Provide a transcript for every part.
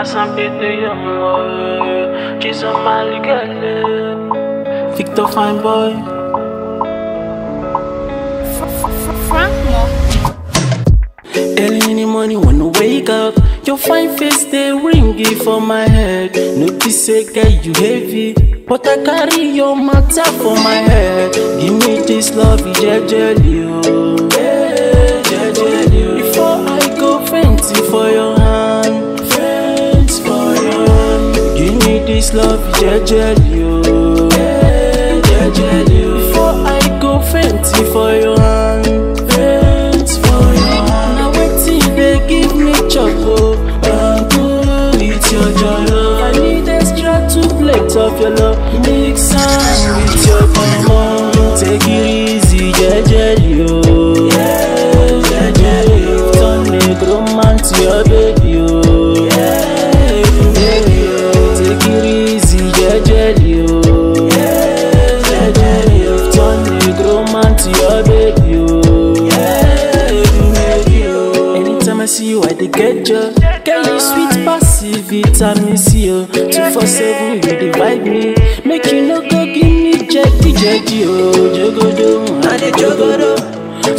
Asambete yomo, Chisa maligale. Victor Fine Boy. Frank Early in the morning when I wake up, your fine face they ringy for my head. Notice say girl you heavy, but I carry your matter for my head. Give me this love, jejely oh, this love, jejely oh, yeah, jejely oh. Before I go fainty for your hand, faint for your hand. Now wetin dey give me chop oh, oh, oh. and good with your jollof. Oh. I need extra two plates of your love, mix am with your mama. Take it easy, jejely oh, yeah, jejely oh. Turn negro man to see you, I dey get joy. Girl, you sweet passive vitamin C oh. Two four seven, you dey vibe me. Make you no go give me jetty jetty oh. Jogodo, I dey jogodo.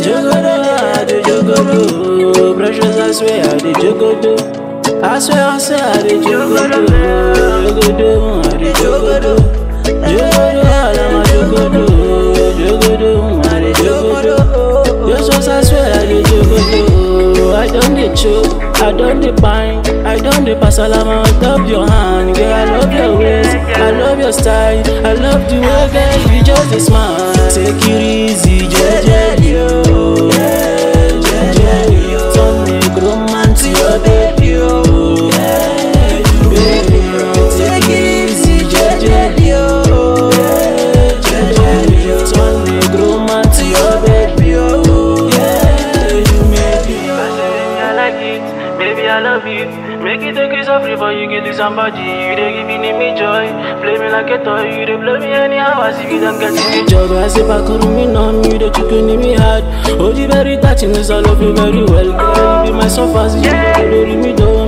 Jogodo, I dey jogodo. Precious, I swear I dey jogodo. I swear, I swear I dey jogodo. Jogodo, I dey jogodo. Jogodo, Dey choke, I don dey pine, I don dey pass all on top your hand. Girl, I love your ways, I love your style, I love the way girl you just smile. Take it easy, jejely oh, it. Make it take so free for you get to somebody. You dey giving me joy, play me like a toy. You dey blow me anyhow as if you don't get me job. I say back on me numb, you dey chicken me hard. Oh, the very touchiness, I love you very well, girl. You be my sofas, you dey glory me down.